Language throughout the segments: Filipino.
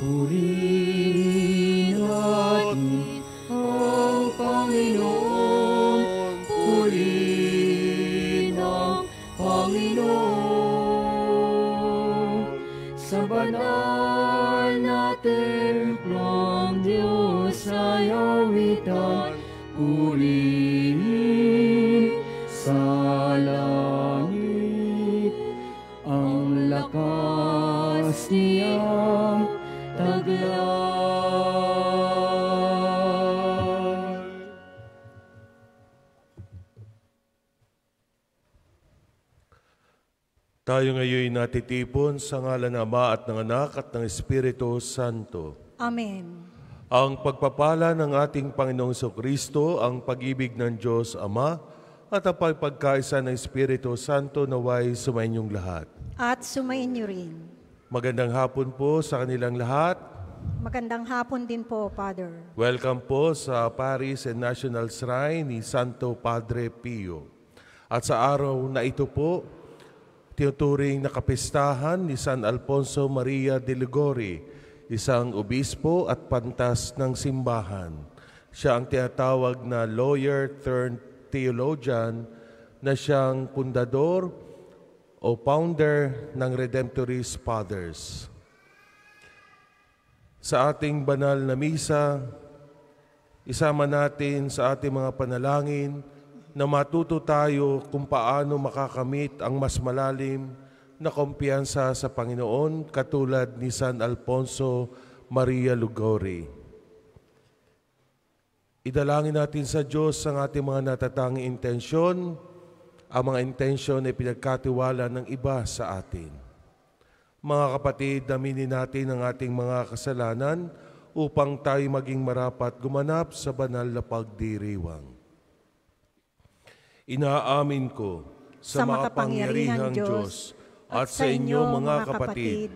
우리 Natitipon sa ngalan ng Ama at ng Anak at ng Espiritu Santo. Amen. Ang pagpapala ng ating Panginoong Kristo, ang pag-ibig ng Diyos Ama, at ang pagpagkaisa ng Espiritu Santo naway sumainyong lahat. At sumayin niyo rin. Magandang hapon po sa kanilang lahat. Magandang hapon din po, Father. Welcome po sa Paris and National Shrine ni Santo Padre Pio. At sa araw na ito po, tinuturing na kapistahan ni San Alfonso Maria de Ligori, isang obispo at pantas ng simbahan. Siya ang tinatawag na lawyer turned theologian na siyang pundador o founder ng Redemptorist Fathers. Sa ating banal na misa, isama natin sa ating mga panalangin na matuto tayo kung paano makakamit ang mas malalim na kumpiyansa sa Panginoon katulad ni San Alfonso Maria Lugori. Idalangin natin sa Diyos ang ating mga natatanging intensyon, ang mga intensyon ay pinagkatiwala ng iba sa atin. Mga kapatid, aminin natin ang ating mga kasalanan upang tayo maging marapat gumanap sa banal na pagdiriwang. Inaamin ko sa, makapangyarihang Diyos at sa inyo mga kapatid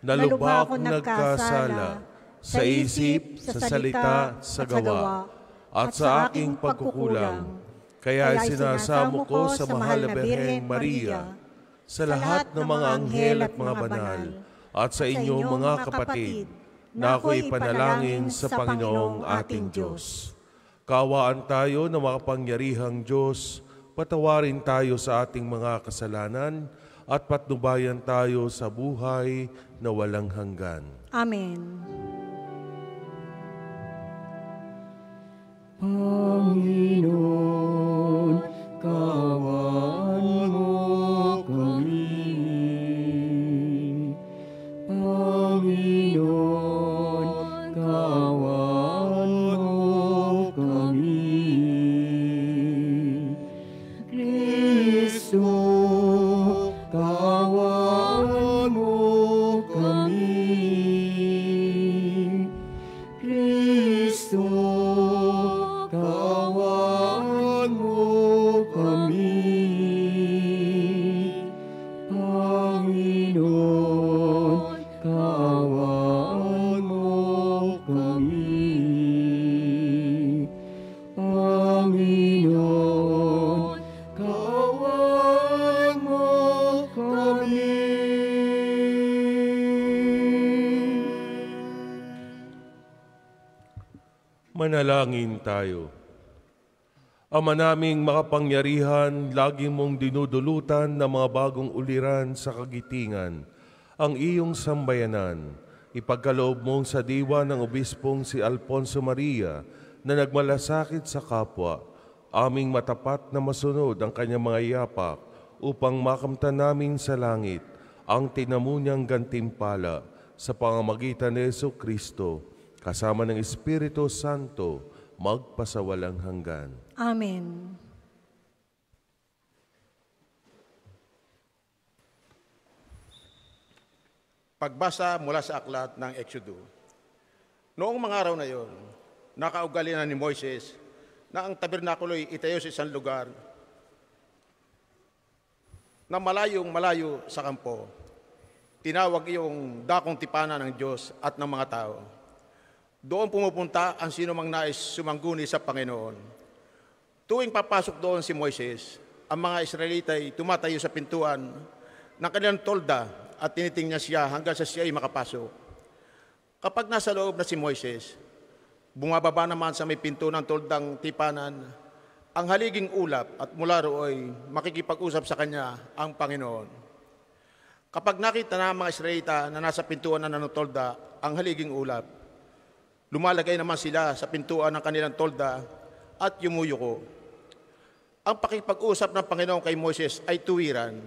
na lubha akong nagkasala sa isip, sa salita, sa gawa, at sa aking pagkukulang. Kaya sinasamo ko sa mahal na Birheng Maria, sa lahat ng mga anghel at mga banal, at sa inyo mga kapatid, na ako'y panalangin sa Panginoong ating Diyos. Kawaan tayo na makapangyarihang Diyos, patawarin tayo sa ating mga kasalanan, at patnubayan tayo sa buhay na walang hanggan. Amen. Panginoon, kawan mo kami. Panginoon, Manalangin tayo. Ama naming makapangyarihan, lagi mong dinudulutan ng mga bagong uliran sa kagitingan ang iyong sambayanan. Ipagkaloob mong sa diwa ng obispong si Alfonso Maria na nagmalasakit sa kapwa, aming matapat na masunod ang kanyang mga yapak upang makamtan namin sa langit ang tinamunyang gantimpala sa pangamagitan ni Yesu Kristo kasama ng Espiritu Santo magpasawalang hanggan. Amen. Pagbasa mula sa aklat ng Exodo. Noong mga araw na iyon, nakaugali na ni Moises na ang tabernakulo'y itayo sa isang lugar na malayong malayo sa kampo. Tinawag iyong dakong tipana ng Diyos at ng mga tao. Doon pumupunta ang sino mang nais sumangguni sa Panginoon. Tuwing papasok doon si Moises, ang mga Israelita ay tumatayo sa pintuan ng kanilang tolda at tinitingnan siya hanggang sa siya ay makapasok. Kapag nasa loob na si Moises, bumababa naman sa may pinto ng toldang tipanan, ang haliging ulap at mula rooy makikipag-usap sa kanya ang Panginoon. Kapag nakita na ang mga Israelita na nasa pintuan na ng ang haliging ulap, lumalagay naman sila sa pintuan ng kanilang tolda at yumuyuko. Ang pakipag-usap ng Panginoon kay Moses ay tuwiran,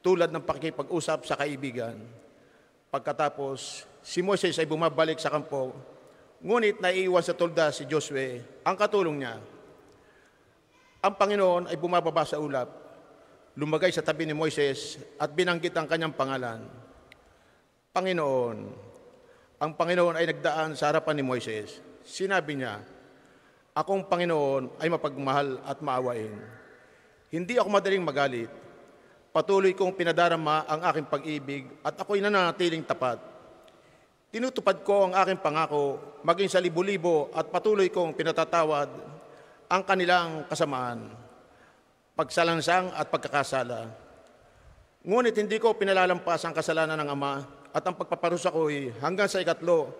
tulad ng pakipag-usap sa kaibigan. Pagkatapos, si Moses ay bumabalik sa kampo, ngunit naiiwan sa tolda si Josue, ang katulong niya. Ang Panginoon ay bumababa sa ulap, lumagay sa tabi ni Moises at binanggit ang kanyang pangalan. Panginoon, ang Panginoon ay nagdaan sa harapan ni Moises. Sinabi niya, Akong Panginoon ay mapagmahal at maawain. Hindi ako madaling magalit. Patuloy kong pinadarama ang aking pag-ibig at ako'y nananatiling tapat. Tinutupad ko ang aking pangako maging sa libo-libo at patuloy kong pinatatawad ang kanilang kasamaan, pagsalansang at pagkakasala. Ngunit hindi ko pinalalampas ang kasalanan ng Ama at ang pagpaparusa ko'y hanggang sa ikatlo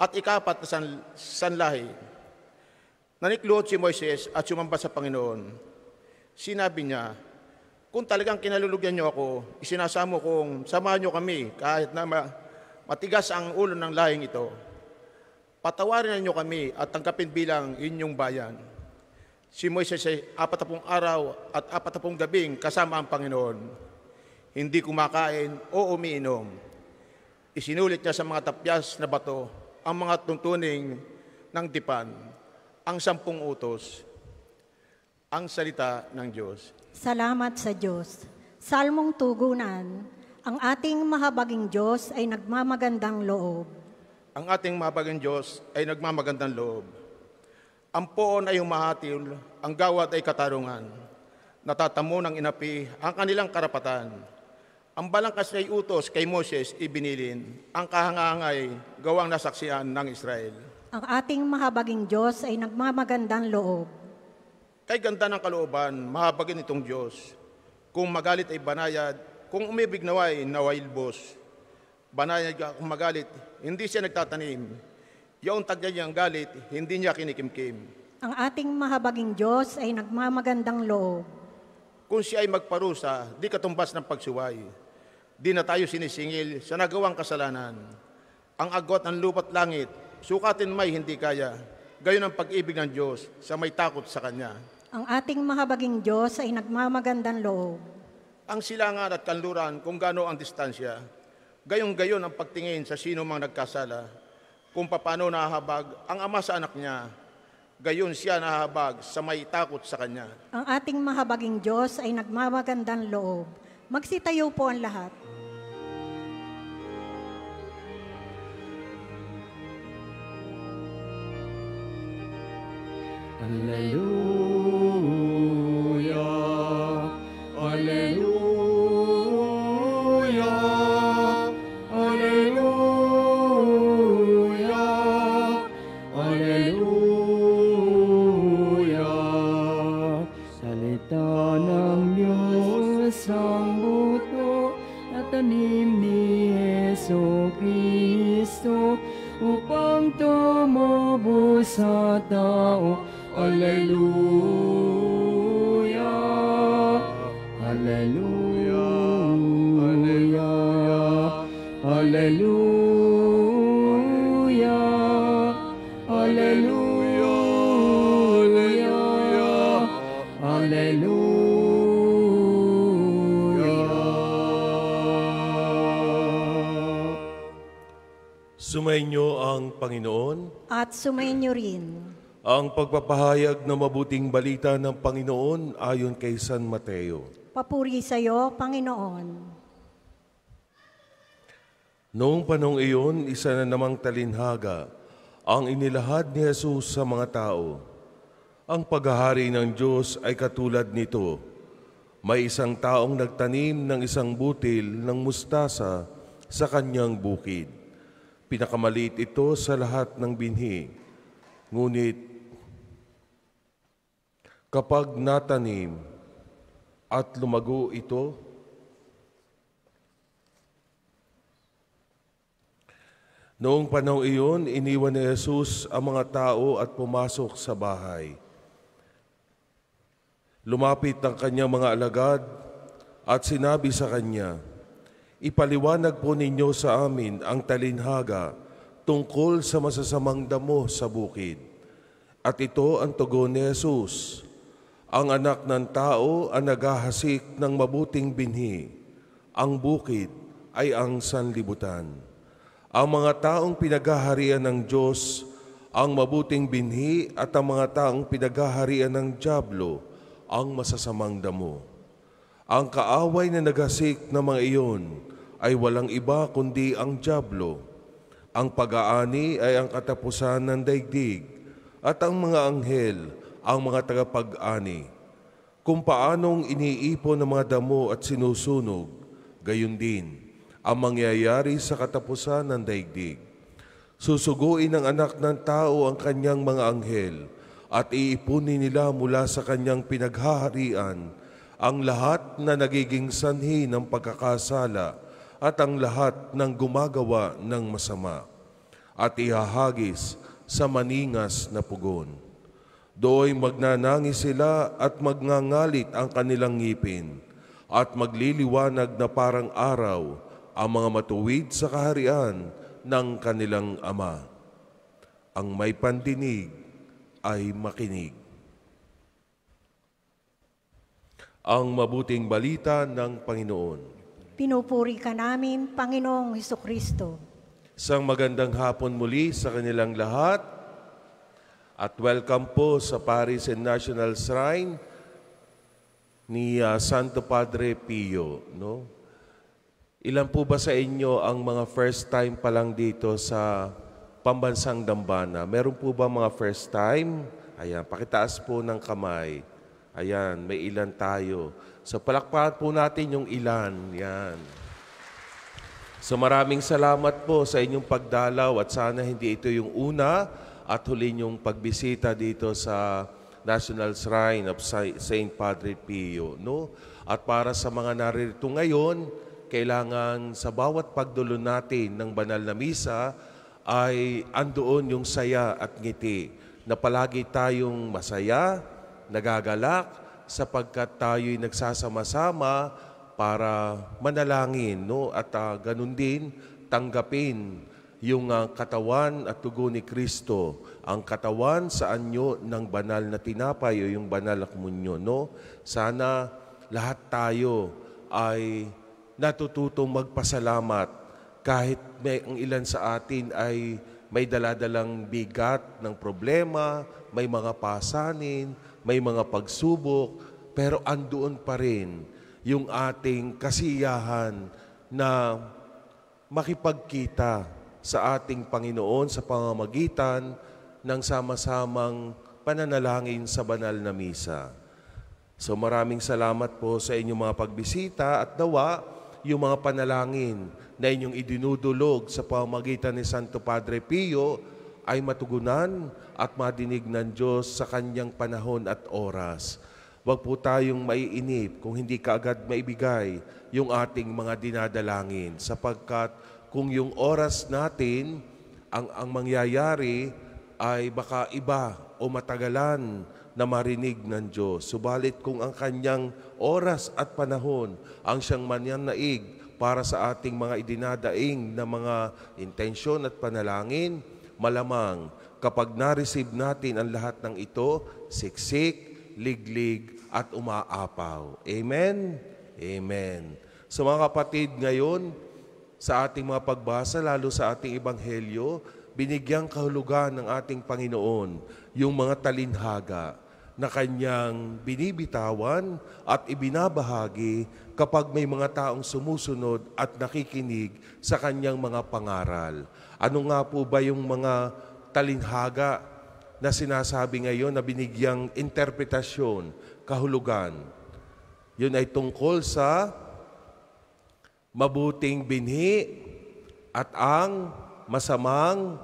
at ikapat na san, sanlahi. Nanikluot si Moises at sumamba sa Panginoon. Sinabi niya, kung talagang kinalulugyan niyo ako, isinasamo kong samahan niyo kami kahit na ma- matigas ang ulo ng lahing ito. Patawarin niyo kami at tangkapin bilang inyong bayan. Si Moises ay apatapong araw at apatapong gabing kasama ang Panginoon. Hindi kumakain o umiinom. Isinulit niya sa mga tapyas na bato ang mga tuntuning ng dipan, ang sampung utos, ang salita ng Diyos. Salamat sa Diyos. Salmong tugunan, ang ating mahabaging Diyos ay nagmamagandang loob. Ang ating mahabaging Diyos ay nagmamagandang loob. Ang poon ay humahatil, ang gawad ay katarungan. Natatamo ng inapi ang kanilang karapatan. Ang balangkas ay utos kay Moses ibinilin, ang kahangangay gawang nasaksiyan ng Israel. Ang ating mahabaging Diyos ay nagmamagandang loob. Kay ganda ng kalooban, mahabagin itong Diyos. Kung magalit ay banayad, kung umibig naway, nawailbos. Banayad ka kung magalit, hindi siya nagtatanim. Yung tagya niyang galit, hindi niya kinikimkim. Ang ating mahabaging Diyos ay nagmamagandang loob. Kung siya ay magparusa, di katumbas ng pagsuway. Di na tayo sinisingil sa nagawang kasalanan. Ang agwat ng lupa't langit, sukatin may hindi kaya. Gayon ang pag-ibig ng Diyos sa may takot sa Kanya. Ang ating mahabaging Diyos ay nagmamagandang loob. Ang silangan at kanluran kung gaano ang distansya. Gayong-gayon ang pagtingin sa sino mang nagkasala. Kung paano nahahabag ang ama sa anak niya. Gayon siya nahahabag sa may takot sa Kanya. Ang ating mahabaging Diyos ay nagmamagandang loob. Magsitayo po ang lahat. Upang tumubo sa tao. Hallelujah. Hallelujah. Hallelujah. Hallelujah. Hallelujah. Sumainyo ang Panginoon, At sumainyo rin. Ang pagpapahayag ng mabuting balita ng Panginoon ayon kay San Mateo. Papuri sa iyo, Panginoon. Noong panong iyon, isa na namang talinhaga ang inilahad ni Jesus sa mga tao. Ang paghahari ng Diyos ay katulad nito. May isang taong nagtanim ng isang butil ng mustasa sa kanyang bukid. Pinakamaliit ito sa lahat ng binhi. Ngunit kapag natanim at lumago ito, Noong panahon iyon, iniwan ni Jesus ang mga tao at pumasok sa bahay. Lumapit ang kanyang mga alagad at sinabi sa kanya, Ipaliwanag po ninyo sa amin ang talinhaga tungkol sa masasamang damo sa bukid. At ito ang tugon ni Jesus, ang anak ng tao ang naghahasik ng mabuting binhi. Ang bukid ay ang sanlibutan. Ang mga taong pinaghaharian ng Diyos, ang mabuting binhi at ang mga taong pinaghaharian ng Diablo, ang masasamang damo. Ang kaaway na naghasik ng mga iyon ay walang iba kundi ang Diablo. Ang pag-aani ay ang katapusan ng daigdig at ang mga anghel ang mga tagapag-ani. Kung paanong iniipon ng mga damo at sinusunog, gayon din ang mangyayari sa katapusan ng daigdig. Susuguin ng anak ng tao ang kanyang mga anghel at iipunin nila mula sa kanyang pinaghaharian ang lahat na nagiging sanhi ng pagkakasala at ang lahat ng gumagawa ng masama at ihahagis sa maningas na pugon. Do'y magnanangis sila at magngangalit ang kanilang ngipin at magliliwanag na parang araw ang mga matuwid sa kaharian ng kanilang ama. Ang may pandinig ay makinig. Ang mabuting balita ng Panginoon. Pinupuri ka namin, Panginoong Heso Kristo. Isang magandang hapon muli sa kanilang lahat at welcome po sa Paris and National Shrine ni ah, Santo Padre Pio. No? Ilan po ba sa inyo ang mga first time pa lang dito sa Pambansang Dambana? Meron po ba mga first time? Ayan, pakitaas po ng kamay. Ayan, may ilan tayo. So palakpakan po natin yung ilan. Yan. So maraming salamat po sa inyong pagdalaw at sana hindi ito yung una at huli yung pagbisita dito sa National Shrine of St. Padre Pio. No? At para sa mga naririto ngayon, kailangan sa bawat pagdulo natin ng banal na misa ay andoon yung saya at ngiti na palagi tayong masaya, nagagalak sapagkat tayo'y nagsasama-sama para manalangin no at uh, ganun din tanggapin yung uh, katawan at tugo ni Kristo ang katawan sa anyo ng banal na tinapay o yung banal na komunyon no? Sana lahat tayo ay natututong magpasalamat kahit may ang ilan sa atin ay may daladalang bigat ng problema, may mga pasanin, may mga pagsubok, pero andoon pa rin yung ating kasiyahan na makipagkita sa ating Panginoon sa pamamagitan ng sama-samang pananalangin sa banal na misa. So maraming salamat po sa inyong mga pagbisita at nawa yung mga panalangin na inyong idinudulog sa pamamagitan ni Santo Padre Pio ay matugunan at madinig ng Diyos sa kanyang panahon at oras. Huwag po tayong maiinip kung hindi kaagad maibigay yung ating mga dinadalangin sapagkat kung yung oras natin ang, ang mangyayari ay baka iba o matagalan na marinig ng Diyos. Subalit kung ang kanyang oras at panahon ang siyang mananaig para sa ating mga idinadaing na mga intensyon at panalangin, malamang kapag na-receive natin ang lahat ng ito, siksik, liglig, at umaapaw. Amen? Amen. So mga kapatid, ngayon, sa ating mga pagbasa, lalo sa ating ebanghelyo, binigyang kahulugan ng ating Panginoon yung mga talinhaga na kanyang binibitawan at ibinabahagi kapag may mga taong sumusunod at nakikinig sa kanyang mga pangaral. Ano nga po ba yung mga talinhaga na sinasabi ngayon na binigyang interpretasyon, kahulugan? Yun ay tungkol sa mabuting binhi at ang masamang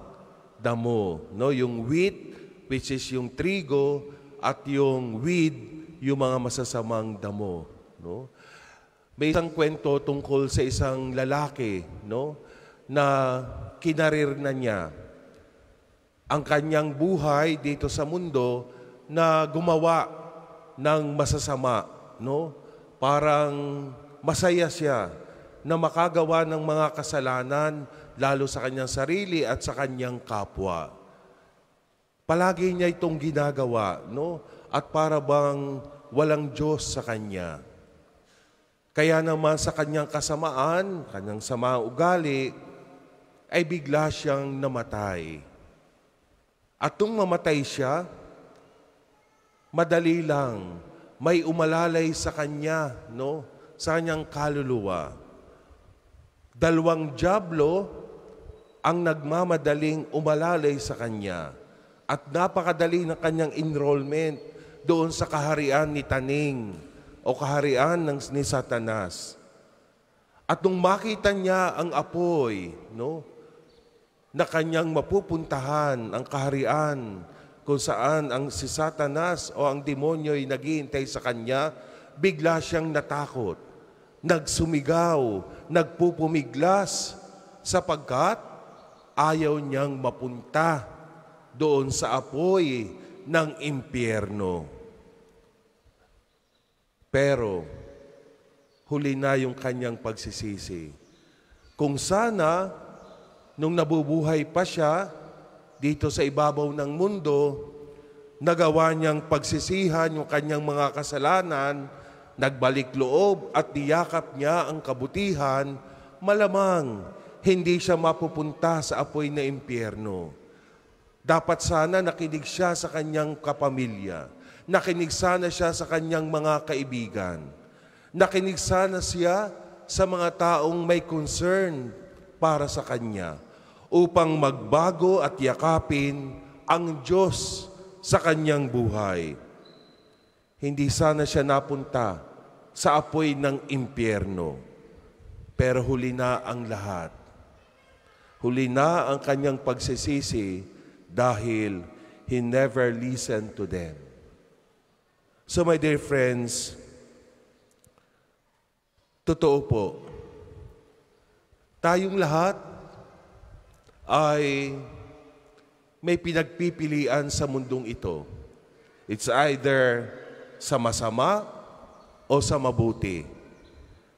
damo. No? Yung wheat, which is yung trigo, at yung weed, yung mga masasamang damo. No? May isang kwento tungkol sa isang lalaki no? na kinarir na niya ang kanyang buhay dito sa mundo na gumawa ng masasama, no? Parang masaya siya na makagawa ng mga kasalanan lalo sa kanyang sarili at sa kanyang kapwa. Palagi niya itong ginagawa, no? At para bang walang Diyos sa kanya. Kaya naman sa kanyang kasamaan, kanyang sama ugali, ay bigla siyang namatay. At nung mamatay siya, madali lang, may umalalay sa kanya, no? Sa kanyang kaluluwa. Dalawang jablo ang nagmamadaling umalalay sa kanya at napakadali ng kanyang enrollment doon sa kaharian ni Taning o kaharian ng, ni Satanas. At nung makita niya ang apoy, no, na kanyang mapupuntahan ang kaharian kung saan ang si Satanas o ang demonyo ay naghihintay sa kanya, bigla siyang natakot, nagsumigaw, nagpupumiglas, sapagkat ayaw niyang mapunta doon sa apoy ng impyerno. Pero, huli na yung kanyang pagsisisi. Kung sana, nung nabubuhay pa siya, dito sa ibabaw ng mundo, nagawa niyang pagsisihan yung kanyang mga kasalanan, nagbalik loob at niyakap niya ang kabutihan, malamang hindi siya mapupunta sa apoy na impyerno. Dapat sana nakinig siya sa kanyang kapamilya. Nakinig sana siya sa kanyang mga kaibigan. Nakinig sana siya sa mga taong may concern para sa kanya upang magbago at yakapin ang Diyos sa kanyang buhay. Hindi sana siya napunta sa apoy ng impyerno. Pero huli na ang lahat. Huli na ang kanyang pagsisisi dahil he never listened to them. So my dear friends, totoo po, tayong lahat ay may pinagpipilian sa mundong ito. It's either sa masama o sa mabuti.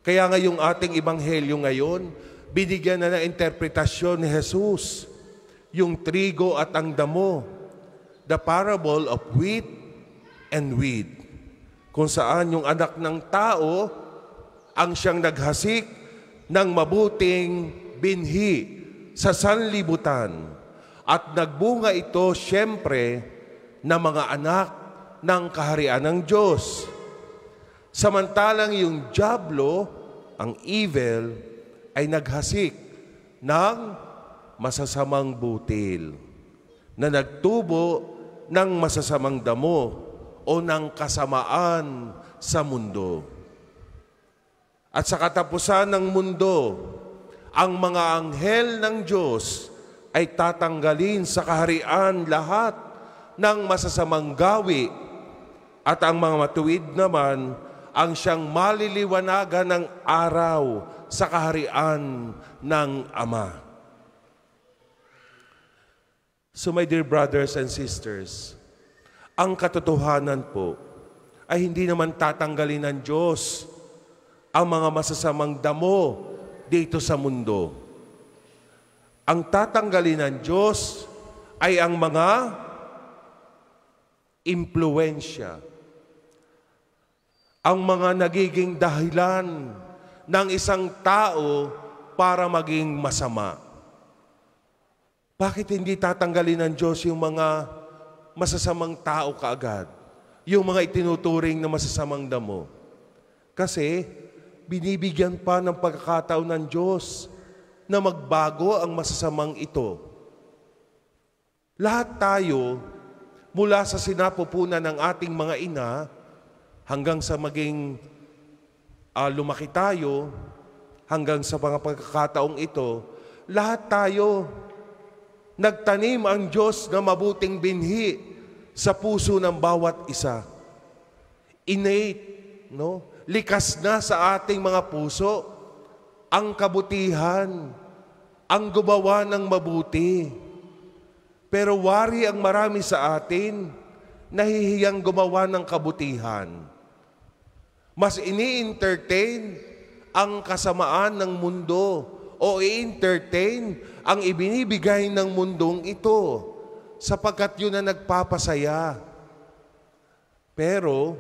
Kaya nga yung ating ibanghelyo ngayon, binigyan na ng interpretasyon ni Jesus. Yung trigo at ang damo, the parable of wheat and weed, kung saan yung anak ng tao ang siyang naghasik ng mabuting binhi sa sanlibutan. At nagbunga ito siyempre na mga anak ng kaharian ng Diyos. Samantalang yung Diablo, ang evil, ay naghasik ng masasamang butil na nagtubo ng masasamang damo o ng kasamaan sa mundo. At sa katapusan ng mundo, ang mga anghel ng Diyos ay tatanggalin sa kaharian lahat ng masasamang gawi at ang mga matuwid naman ang siyang maliliwanagan ng araw sa kaharian ng Ama. So my dear brothers and sisters, ang katotohanan po ay hindi naman tatanggalin ng Diyos ang mga masasamang damo dito sa mundo. Ang tatanggalin ng Diyos ay ang mga impluensya, ang mga nagiging dahilan ng isang tao para maging masama. Bakit hindi tatanggalin ng Diyos yung mga masasamang tao kaagad? Yung mga itinuturing na masasamang damo? Kasi binibigyan pa ng pagkakataon ng Diyos na magbago ang masasamang ito. Lahat tayo, mula sa sinapupunan ng ating mga ina hanggang sa maging uh, lumaki tayo hanggang sa mga pagkakataong ito, lahat tayo nagtanim ang Diyos na mabuting binhi sa puso ng bawat isa. Innate, no? Likas na sa ating mga puso ang kabutihan, ang gumawa ng mabuti. Pero wari ang marami sa atin, nahihiyang gumawa ng kabutihan. Mas ini-entertain ang kasamaan ng mundo o i-entertain ang ibinibigay ng mundong ito sapagkat yun ang nagpapasaya. Pero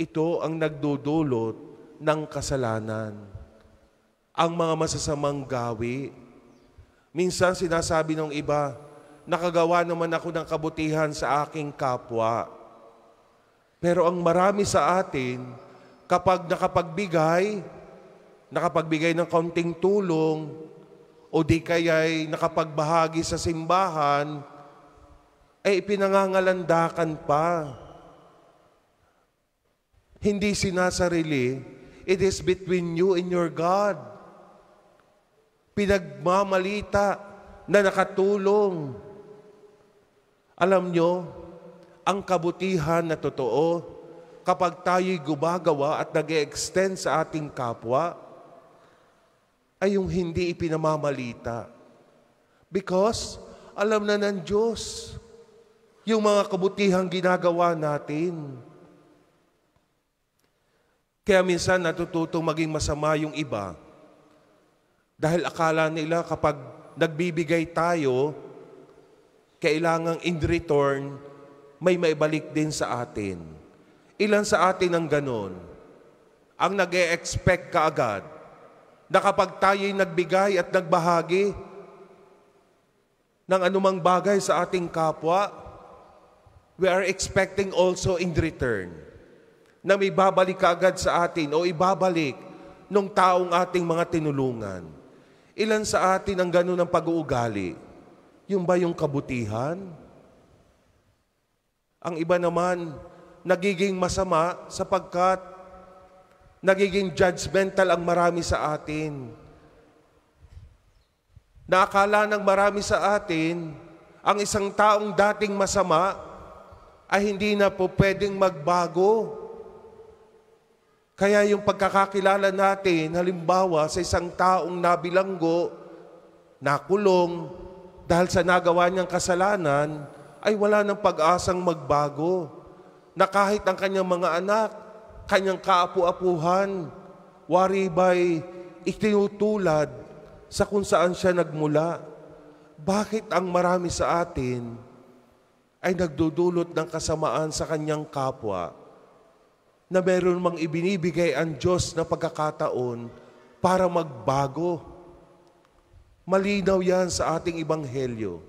ito ang nagdudulot ng kasalanan. Ang mga masasamang gawi. Minsan sinasabi ng iba, nakagawa naman ako ng kabutihan sa aking kapwa. Pero ang marami sa atin, kapag nakapagbigay, nakapagbigay ng kaunting tulong, o di kaya'y nakapagbahagi sa simbahan, ay ipinangangalandakan pa. Hindi sinasarili, it is between you and your God. Pinagmamalita na nakatulong. Alam nyo, ang kabutihan na totoo, kapag tayo'y gumagawa at nag extend sa ating kapwa, ay yung hindi ipinamamalita. Because alam na ng Diyos yung mga kabutihang ginagawa natin. Kaya minsan natututong maging masama yung iba dahil akala nila kapag nagbibigay tayo, kailangang in return, may maibalik din sa atin. Ilan sa atin ang ganon? Ang nag expect kaagad na kapag tayo'y nagbigay at nagbahagi ng anumang bagay sa ating kapwa, we are expecting also in return na may babalik kaagad sa atin o ibabalik nung taong ating mga tinulungan. Ilan sa atin ang ganun ang pag-uugali? Yung ba yung kabutihan? Ang iba naman, nagiging masama sapagkat nagiging judgmental ang marami sa atin. Naakala ng marami sa atin, ang isang taong dating masama ay hindi na po pwedeng magbago. Kaya yung pagkakakilala natin, halimbawa sa isang taong nabilanggo, nakulong, dahil sa nagawa niyang kasalanan, ay wala ng pag-asang magbago. Na kahit ang kanyang mga anak, kanyang kaapu-apuhan, wari ba'y itinutulad sa kung saan siya nagmula. Bakit ang marami sa atin ay nagdudulot ng kasamaan sa kanyang kapwa? na meron mang ibinibigay ang Diyos na pagkakataon para magbago. Malinaw yan sa ating ibanghelyo.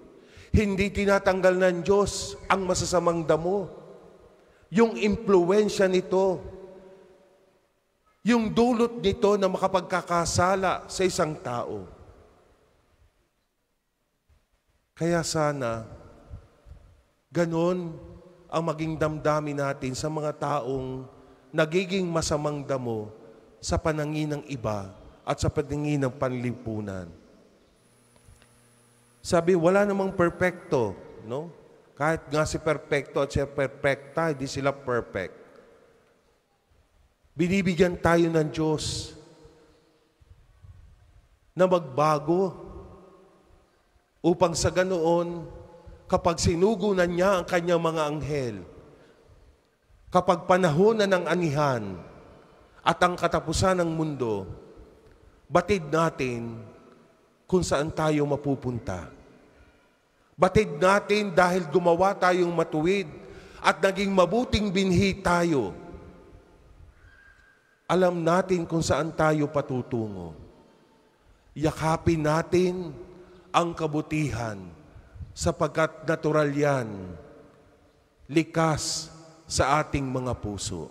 Hindi tinatanggal ng Diyos ang masasamang damo. Yung impluensya nito, yung dulot nito na makapagkakasala sa isang tao. Kaya sana, ganon ang maging damdamin natin sa mga taong nagiging masamang damo sa panangin ng iba at sa panangin ng panlipunan. Sabi, wala namang perfecto, no? Kahit nga si perfecto at siya perfecta, hindi sila perfect. Binibigyan tayo ng Diyos na magbago upang sa ganoon, kapag sinugunan niya ang kanyang mga anghel, kapag panahon na ng anihan at ang katapusan ng mundo, batid natin kung saan tayo mapupunta. Batid natin dahil gumawa tayong matuwid at naging mabuting binhi tayo. Alam natin kung saan tayo patutungo. Yakapin natin ang kabutihan sapagkat natural yan, likas sa ating mga puso.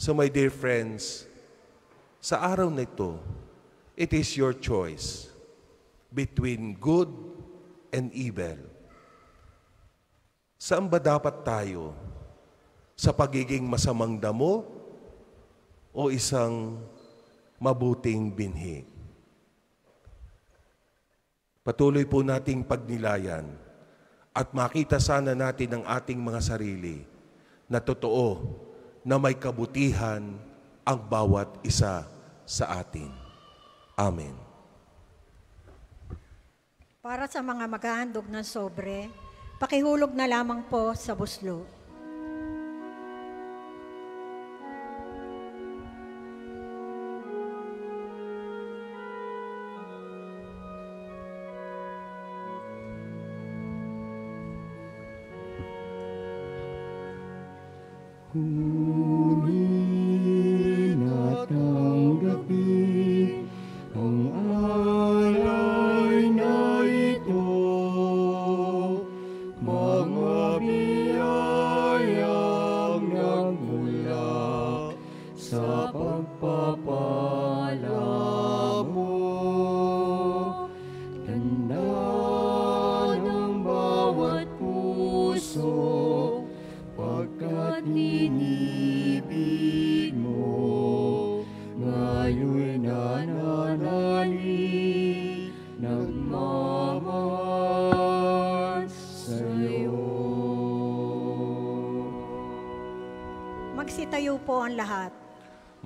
So my dear friends, sa araw na ito, it is your choice between good and evil. Saan ba dapat tayo? Sa pagiging masamang damo o isang mabuting binhi? Patuloy po nating pagnilayan at makita sana natin ang ating mga sarili na totoo na may kabutihan ang bawat isa sa atin. Amen. Para sa mga maghahandog ng sobre, pakihulog na lamang po sa buslo.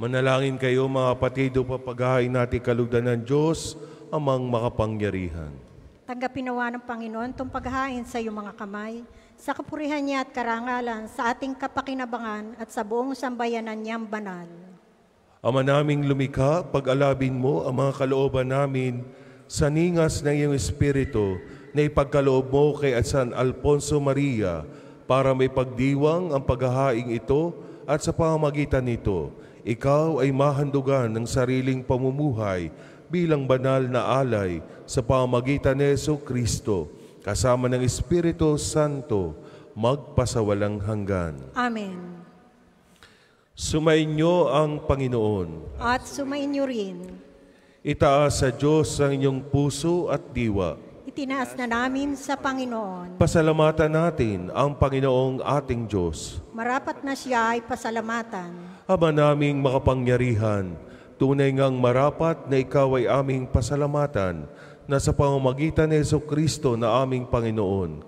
Manalangin kayo mga kapatid upang paghahain natin kalugdan ng Diyos amang makapangyarihan. Tanggapin nawa ng Panginoon itong paghahain sa iyong mga kamay, sa kapurihan niya at karangalan, sa ating kapakinabangan at sa buong sambayanan niyang banal. Ama naming lumikha, pag-alabin mo ang mga kalooban namin sa ningas ng iyong Espiritu na ipagkaloob mo kay San Alfonso Maria para may pagdiwang ang paghahaing ito at sa pamamagitan nito, ikaw ay mahandugan ng sariling pamumuhay bilang banal na alay sa pamamagitan ni Yeso Kristo kasama ng Espiritu Santo magpasawalang hanggan. Amen. Sumainyo ang Panginoon. At sumainyo rin, Itaas sa Diyos ang inyong puso at diwa. itinaas na namin sa Panginoon. Pasalamatan natin ang Panginoong ating Diyos. Marapat na siya ay pasalamatan. Ama naming makapangyarihan, tunay ngang marapat na ikaw ay aming pasalamatan na sa pamamagitan ni Yeso Kristo na aming Panginoon.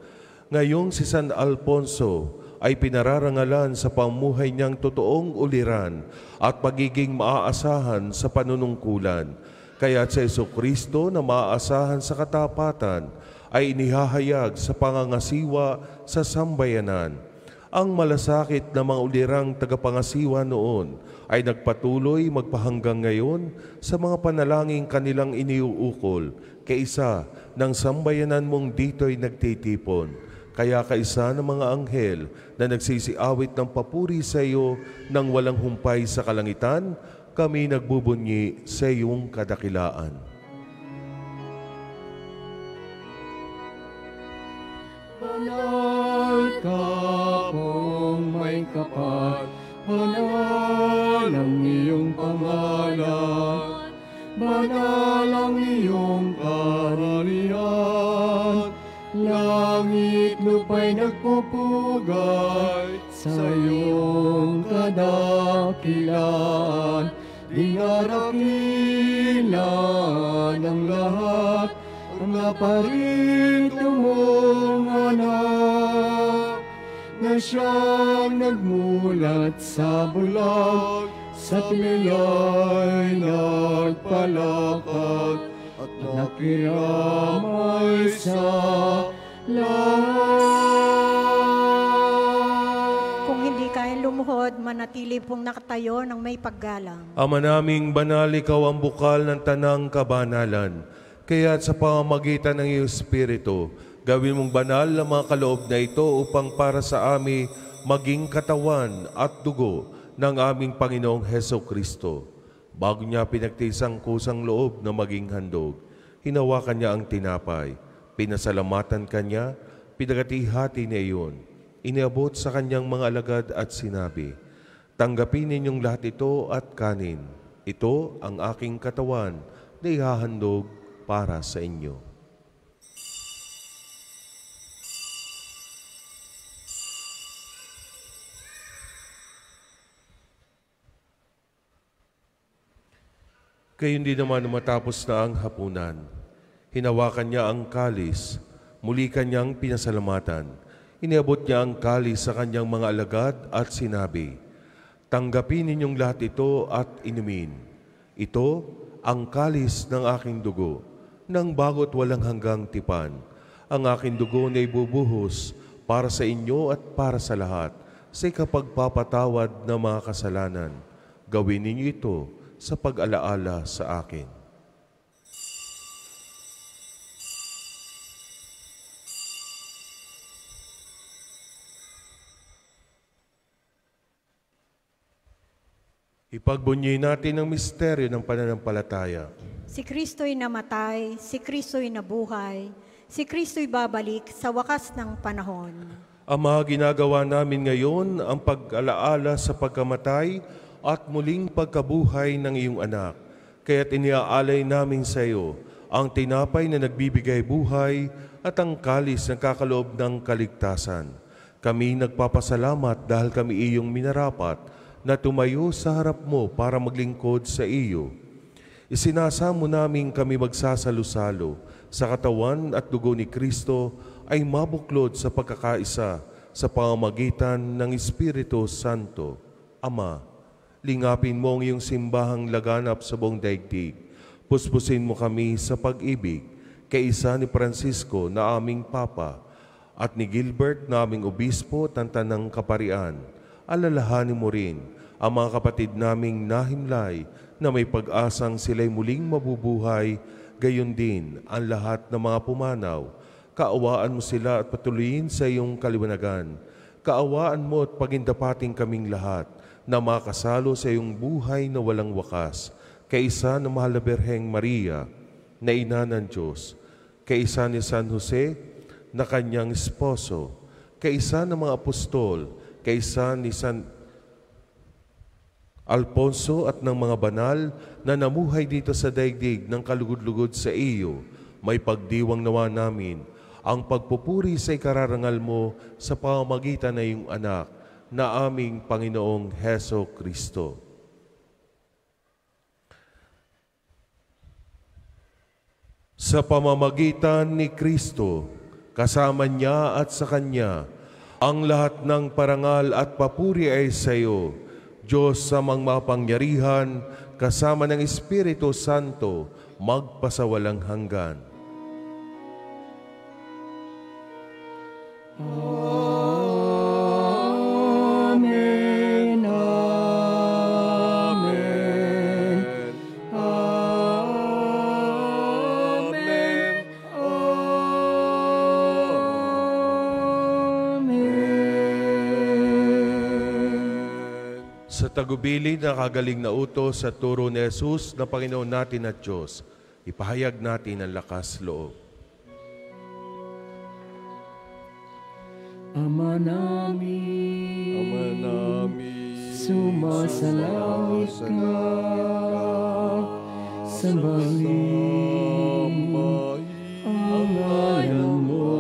Ngayong si San Alfonso ay pinararangalan sa pamuhay niyang totoong uliran at pagiging maaasahan sa panunungkulan. Kaya sa Yeso Kristo na maaasahan sa katapatan ay inihahayag sa pangangasiwa sa sambayanan. Ang malasakit na mga ulirang tagapangasiwa noon ay nagpatuloy magpahanggang ngayon sa mga panalangin kanilang iniuukol kaisa ng sambayanan mong dito'y nagtitipon. Kaya kaisa ng mga anghel na nagsisiawit ng papuri sa iyo nang walang humpay sa kalangitan, kami nagbubunyi sa iyong kadakilaan. Banal ka pong may kapal, banal ang iyong pangalan, banal ang iyong kararihan, langit lupa'y nagpupugay sa iyong kadakilaan, di arakilan ang lahat, ang aparito mong anak na siyang nagmulat sa bulag sa tumiyay nagpalakad at nakiramay sa lahat. Kung hindi kayo lumuhod, manatili pong nakatayo ng may paggalang. Ama naming banal, ikaw ang bukal ng tanang kabanalan. Kaya sa pamamagitan ng iyong Espiritu, gawin mong banal ang mga kaloob na ito upang para sa amin maging katawan at dugo ng aming Panginoong Heso Kristo. Bago niya pinagtisang kusang loob na maging handog, hinawakan niya ang tinapay, pinasalamatan kanya, pinagati-hati niya iyon, iniabot sa kanyang mga alagad at sinabi, Tanggapin ninyong lahat ito at kanin. Ito ang aking katawan na ihahandog para sa inyo. Kayo hindi naman matapos na ang hapunan. Hinawakan niya ang kalis, muli kanyang pinasalamatan. Iniabot niya ang kalis sa kanyang mga alagad at sinabi, Tanggapin ninyong lahat ito at inumin. Ito ang kalis ng aking dugo, ng bago't walang hanggang tipan. Ang aking dugo na ibubuhos para sa inyo at para sa lahat sa ikapagpapatawad ng mga kasalanan. Gawin ninyo ito sa pag-alaala sa akin. Ipagbunyi natin ang misteryo ng pananampalataya. Si Kristo'y namatay, si Kristo'y nabuhay, si Kristo'y babalik sa wakas ng panahon. Ama, ginagawa namin ngayon ang pag-alaala sa pagkamatay at muling pagkabuhay ng iyong anak. Kaya't iniaalay namin sa iyo ang tinapay na nagbibigay buhay at ang kalis na kakaloob ng kaligtasan. Kami nagpapasalamat dahil kami iyong minarapat na tumayo sa harap mo para maglingkod sa iyo. Isinasamo namin kami magsasalo-salo sa katawan at dugo ni Kristo ay mabuklod sa pagkakaisa sa pamamagitan ng Espiritu Santo. Ama, lingapin mo ang iyong simbahang laganap sa buong daigdig. Puspusin mo kami sa pag-ibig kay isa ni Francisco na aming Papa at ni Gilbert na aming Obispo at ang Kaparian. Alalahanin mo rin ang mga kapatid naming nahimlay na may pag-asang sila'y muling mabubuhay, gayon din ang lahat ng mga pumanaw. Kaawaan mo sila at patuloyin sa iyong kaliwanagan. Kaawaan mo at pagindapating kaming lahat na makasalo sa iyong buhay na walang wakas. Kaisa ng mahal na Berheng Maria, na ina ng Diyos. Kaisa ni San Jose, na kanyang esposo. Kaisa ng mga apostol. Kaisa ni San Alfonso at ng mga banal na namuhay dito sa daigdig ng kalugod-lugod sa iyo, may pagdiwang nawa namin ang pagpupuri sa ikararangal mo sa pamamagitan ng iyong anak na aming Panginoong Heso Kristo. Sa pamamagitan ni Kristo, kasama niya at sa Kanya, ang lahat ng parangal at papuri ay sa iyo, Diyos sa mangmapangyarihan, kasama ng Espiritu Santo, magpasawalang hanggan. Amen. Sa tagubili na kagaling na utos sa turo ni Jesus na Panginoon natin at Diyos, ipahayag natin ang lakas loob. Ama namin, Ama namin, sumasalangit ka, sambahin ang ngalan mo,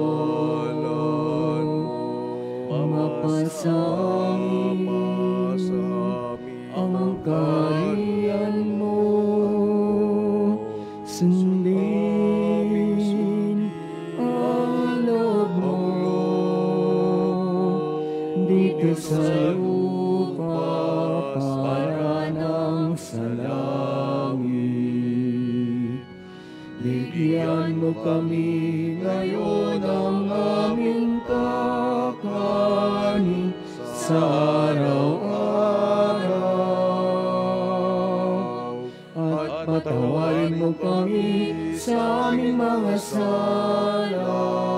mapasangin kami ngayon ng aming kakanin sa araw-araw. At patawarin mo kami sa aming mga sala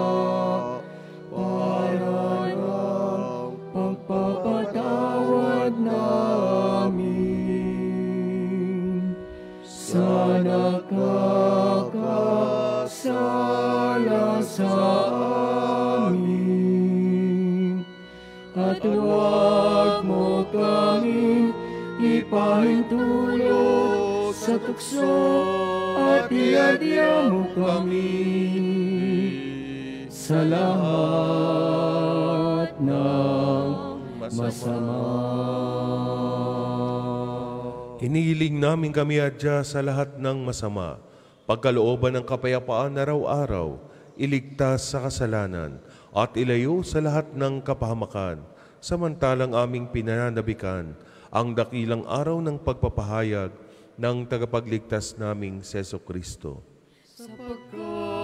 ipahintulot sa tukso at iadya mo kami sa lahat ng masama. Hinihiling namin kami adya sa lahat ng masama, pagkalooban ng kapayapaan araw-araw, iligtas sa kasalanan, at ilayo sa lahat ng kapahamakan, samantalang aming pinananabikan ang dakilang araw ng pagpapahayag ng tagapagligtas naming Seso Kristo. sapagkat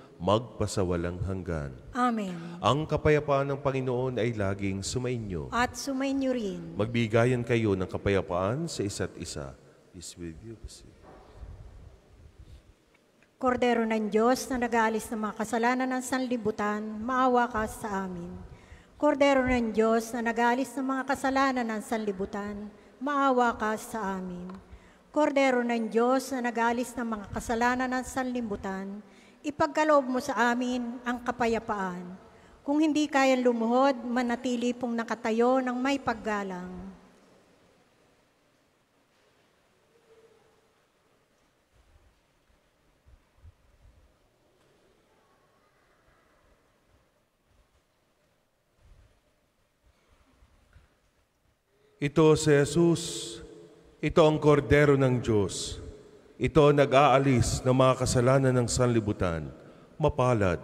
magpasawalang hanggan. Amen. Ang kapayapaan ng Panginoon ay laging sumainyo. At sumainyo rin. Magbigayan kayo ng kapayapaan sa isa't isa. Peace with you. Kordero ng Diyos na nag-aalis ng mga kasalanan ng sanlibutan, maawa ka sa amin. Kordero ng Diyos na nag-aalis ng mga kasalanan ng sanlibutan, maawa ka sa amin. Kordero ng Diyos na nag-aalis ng mga kasalanan ng sanlibutan, ipagkaloob mo sa amin ang kapayapaan. Kung hindi kaya lumuhod, manatili pong nakatayo ng may paggalang. Ito si Jesus. Ito ang kordero ng Diyos. Ito nag-aalis ng mga kasalanan ng sanlibutan. Mapalad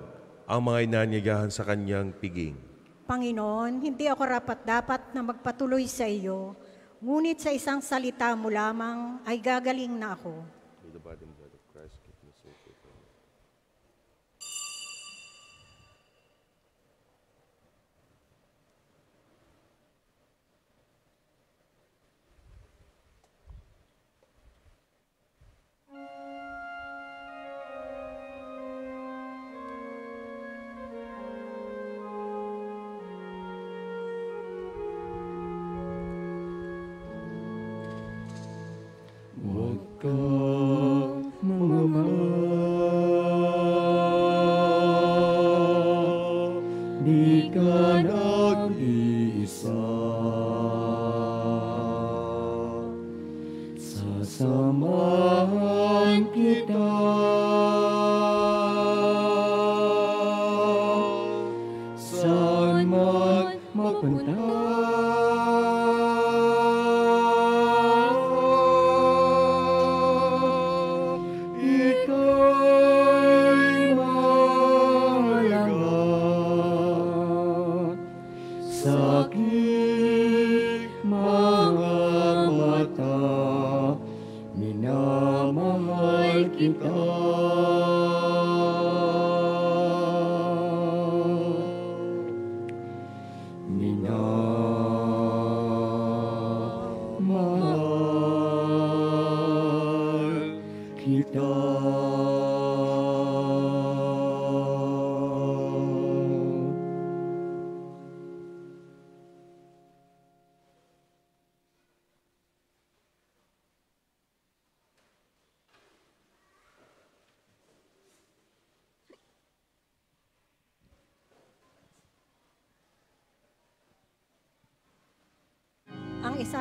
ang mga inanyayahan sa kanyang piging. Panginoon, hindi ako rapat-dapat na magpatuloy sa iyo, ngunit sa isang salita mo lamang ay gagaling na ako. Huwag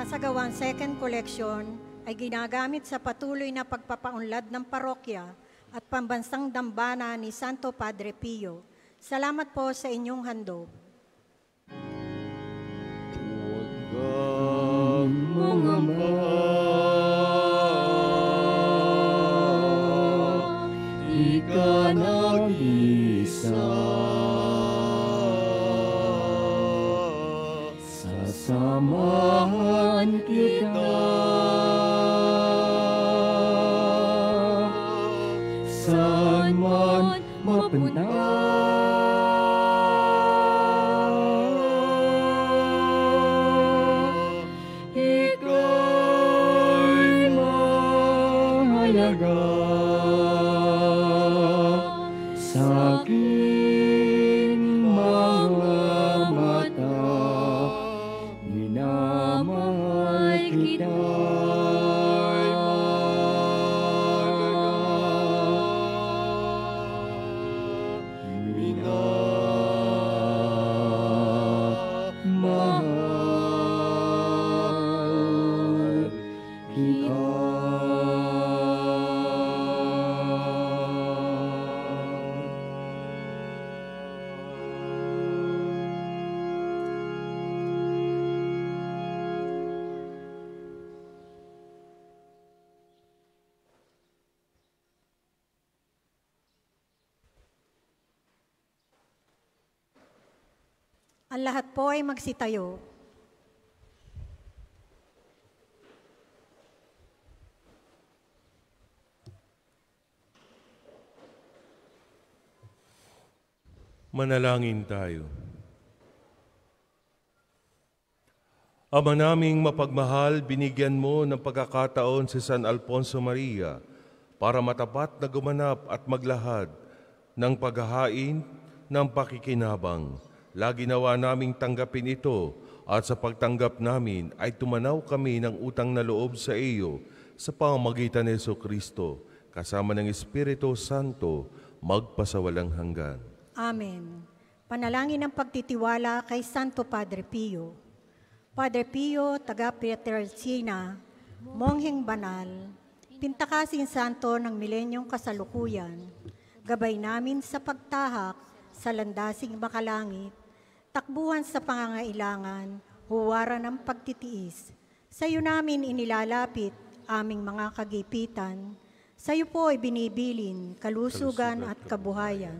Ang isasagawang second collection ay ginagamit sa patuloy na pagpapaunlad ng parokya at pambansang dambana ni Santo Padre Pio. Salamat po sa inyong handog. Ang mga Ang lahat po ay magsitayo. Manalangin tayo. Ama naming mapagmahal, binigyan mo ng pagkakataon si San Alfonso Maria para matapat na gumanap at maglahad ng paghahain ng pakikinabang. Lagi nawa naming tanggapin ito at sa pagtanggap namin ay tumanaw kami ng utang na loob sa iyo sa pamamagitan ni Yeso Kristo kasama ng Espiritu Santo magpasawalang hanggan. Amen. Panalangin ng pagtitiwala kay Santo Padre Pio. Padre Pio, taga Pietrelcina, mongheng banal, pintakasin santo ng milenyong kasalukuyan, gabay namin sa pagtahak sa landasing makalangit, takbuhan sa pangangailangan, huwara ng pagtitiis. Sa iyo namin inilalapit aming mga kagipitan, sa iyo po ay binibilin kalusugan at kabuhayan.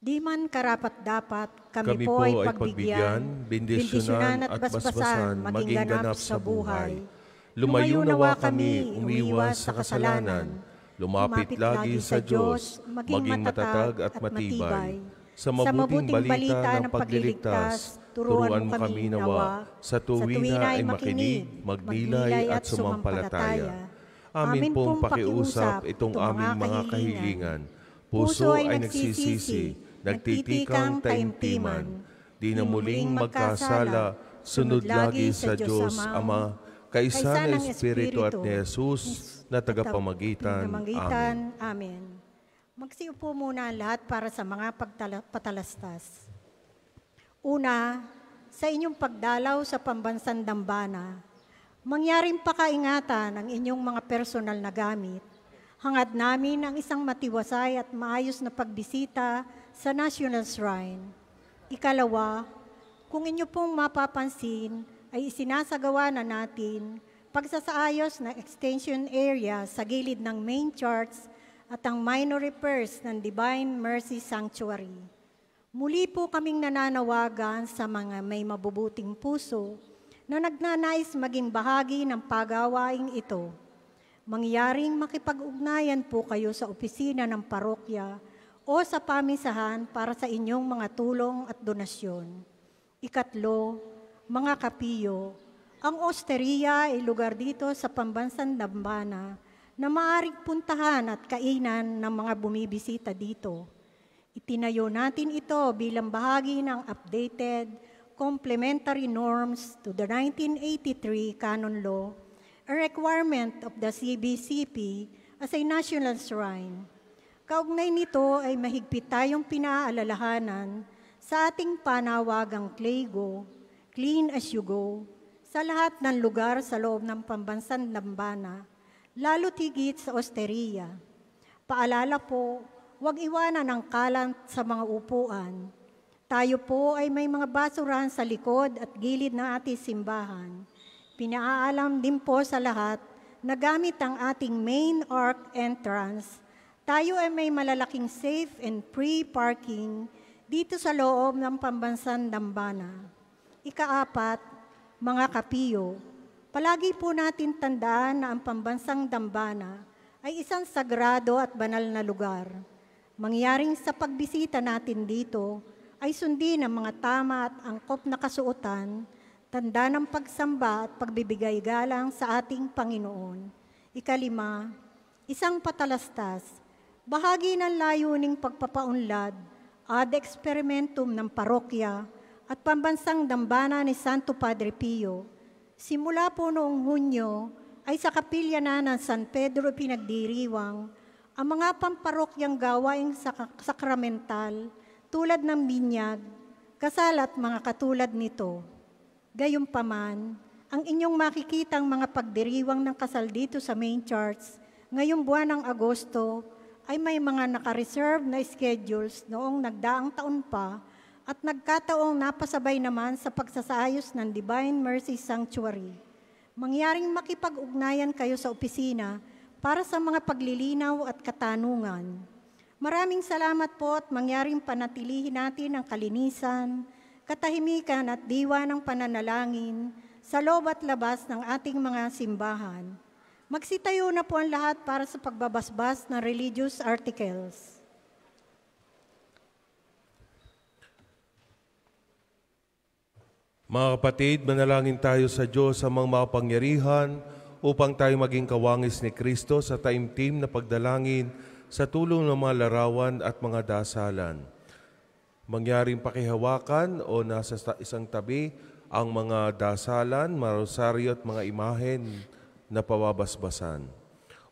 Di man karapat dapat kami, Kami po ay pagbigyan, pagbigyan, bendisyonan at basbasan, maging ganap sa buhay. Lumayo nawa kami, umiwas sa kasalanan. Lumapit lagi sa Diyos, maging matatag at matibay. Sa mabuting balita ng pagliligtas, turuan mo kami nawa, sa tuwina ay makinig, magnilay at sumampalataya. Amin pong pakiusap itong aming mga kahilingan. Puso ay nagsisisi, nagtitikang taimtiman, di na muling magkasala, sunod lagi sa Diyos Ama, kaisa ng Espiritu at ni Jesus na tagapamagitan. Amen. Amen. Magsiupo muna ang lahat para sa mga pagtala- patalastas. Una, sa inyong pagdalaw sa pambansang Dambana, mangyaring pakaingatan ang inyong mga personal na gamit. Hangad namin ang isang matiwasay at maayos na pagbisita sa National Shrine. Ikalawa, kung inyo pong mapapansin, ay isinasagawa na natin pagsasaayos ng extension area sa gilid ng main church at ang minor repairs ng Divine Mercy Sanctuary. Muli po kaming nananawagan sa mga may mabubuting puso na nagnanais maging bahagi ng pagawaing ito. Mangyaring makipag-ugnayan po kayo sa opisina ng parokya o sa pamisahan para sa inyong mga tulong at donasyon. Ikatlo, mga kapiyo, ang osteria ay lugar dito sa pambansang Dambana na maaring puntahan at kainan ng mga bumibisita dito. Itinayo natin ito bilang bahagi ng updated complementary norms to the 1983 Canon Law, a requirement of the CBCP as a national shrine. Kaugnay nito ay mahigpit tayong pinaalalahanan sa ating panawagang Clego, Clean as you go, sa lahat ng lugar sa loob ng pambansang Dambana, lalo tigit sa osteria. Paalala po, huwag iwanan ang kalat sa mga upuan. Tayo po ay may mga basurahan sa likod at gilid ng ating simbahan. Pinaalam din po sa lahat na gamit ang ating main arc entrance, tayo ay may malalaking safe and free parking dito sa loob ng pambansang Dambana. Ikaapat, mga kapiyo, palagi po natin tandaan na ang pambansang Dambana ay isang sagrado at banal na lugar. Mangyaring sa pagbisita natin dito ay sundin ang mga tama at angkop na kasuotan, tanda ng pagsamba at pagbibigay galang sa ating Panginoon. Ikalima, isang patalastas, bahagi ng layuning pagpapaunlad ad experimentum ng parokya at pambansang dambana ni Santo Padre Pio. Simula po noong Hunyo ay sa kapilya na ng San Pedro pinagdiriwang ang mga pamparokyang gawaing sak- sakramental tulad ng binyag, kasal at mga katulad nito. Gayunpaman, ang inyong makikitang mga pagdiriwang ng kasal dito sa main church ngayong buwan ng Agosto ay may mga naka-reserve na schedules noong nagdaang taon pa at nagkataong napasabay naman sa pagsasaayos ng Divine Mercy Sanctuary. Mangyaring makipag-ugnayan kayo sa opisina para sa mga paglilinaw at katanungan. Maraming salamat po at mangyaring panatilihin natin ang kalinisan, katahimikan at diwa ng pananalangin sa loob at labas ng ating mga simbahan. Magsitayo na po ang lahat para sa pagbabasbas ng religious articles. Mga kapatid, manalangin tayo sa Diyos mga makapangyarihan upang tayo maging kawangis ni Kristo sa taimtim na pagdalangin sa tulong ng mga larawan at mga dasalan. Mangyaring pakihawakan o nasa isang tabi ang mga dasalan, mga rosaryo at mga imahen na pawabasbasan.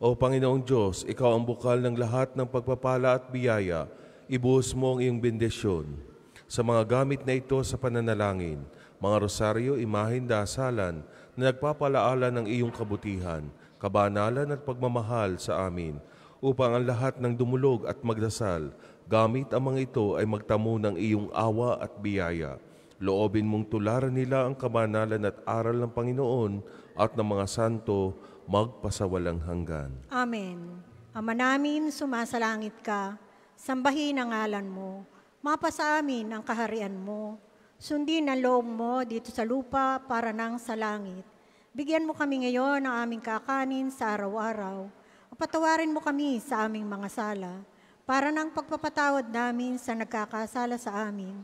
O Panginoong Diyos, Ikaw ang bukal ng lahat ng pagpapala at biyaya. Ibuhos mo ang iyong bendisyon sa mga gamit na ito sa pananalangin, mga rosaryo, imahin, dasalan na nagpapalaala ng iyong kabutihan, kabanalan at pagmamahal sa amin, upang ang lahat ng dumulog at magdasal, gamit ang mga ito ay magtamo ng iyong awa at biyaya. Loobin mong tularan nila ang kabanalan at aral ng Panginoon at ng mga santo magpasawalang hanggan. Amen. Ama namin, sumasalangit ka, sambahin ang ngalan mo, mapasa amin ang kaharian mo, sundin ang loob mo dito sa lupa para nang sa langit. Bigyan mo kami ngayon ng aming kakanin sa araw-araw, at patawarin mo kami sa aming mga sala, para nang pagpapatawad namin sa nagkakasala sa amin.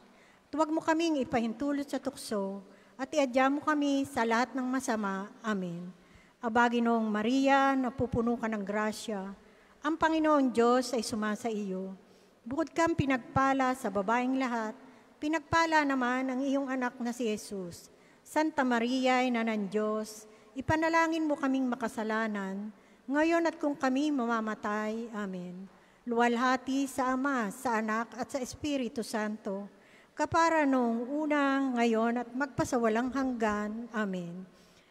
Tuwag mo kaming ipahintulot sa tukso, at iadya mo kami sa lahat ng masama. Amen. Aba, Ginoong Maria, napupuno ka ng grasya, ang Panginoon Diyos ay sumasa iyo. Bukod kang pinagpala sa babaeng lahat, pinagpala naman ang iyong anak na si Jesus. Santa Maria, Ina ng Diyos, ipanalangin mo kaming makasalanan, ngayon at kung kami mamamatay. Amen. Luwalhati sa Ama, sa Anak at sa Espiritu Santo, kapara noong unang, ngayon at magpasawalang hanggan. Amen.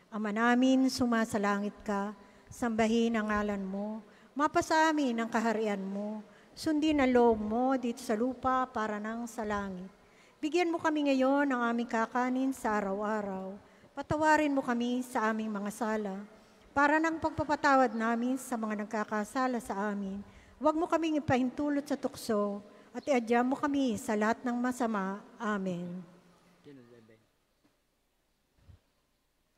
Ama namin, sumasalangit ka, sambahin ang ngalan mo, mapasa amin ang kaharian mo, sundin ang loob mo dito sa lupa para nang sa langit. Bigyan mo kami ngayon ng aming kakanin sa araw-araw. Patawarin mo kami sa aming mga sala, para nang pagpapatawad namin sa mga nagkakasala sa amin. Huwag mo kaming ipahintulot sa tukso, at iadya mo kami sa lahat ng masama. Amen.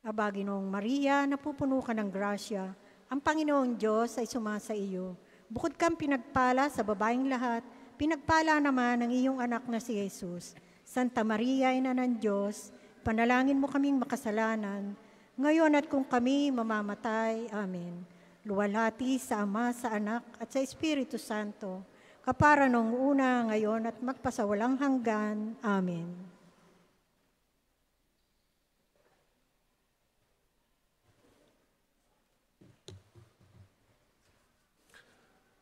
Aba, Ginoong Maria, napupuno ka ng grasya. Ang Panginoong Diyos ay sumasa iyo. Bukod kang pinagpala sa babaeng lahat, pinagpala naman ang iyong anak na si Jesus. Santa Maria, Ina ng Diyos, panalangin mo kaming makasalanan, ngayon at kung kami mamamatay. Amen. Luwalhati sa Ama, sa Anak, at sa Espiritu Santo, kapara nung una, ngayon, at magpasawalang hanggan. Amen.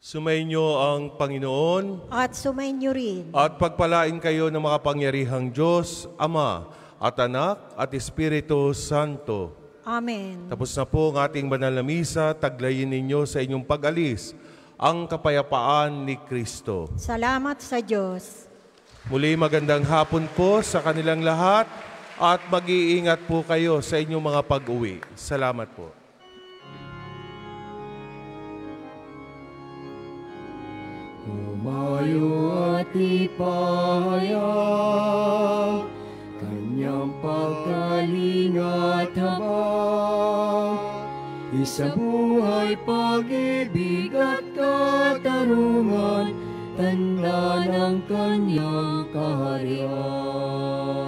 Sumainyo ang Panginoon At sumainyo rin. at pagpalain kayo ng makapangyarihang Diyos, Ama, at Anak, at Espiritu Santo. Amen. Tapos na po ang ating banal na misa, taglayin ninyo sa inyong pag-alis ang kapayapaan ni Kristo. Salamat sa Diyos. Muli magandang hapon po sa kanilang lahat at mag-iingat po kayo sa inyong mga pag-uwi. Salamat po. Tumayo at ipaya Kanyang pagkaling at habang Isa buhay pag-ibig at katarungan Tanda ng kanyang kaharian.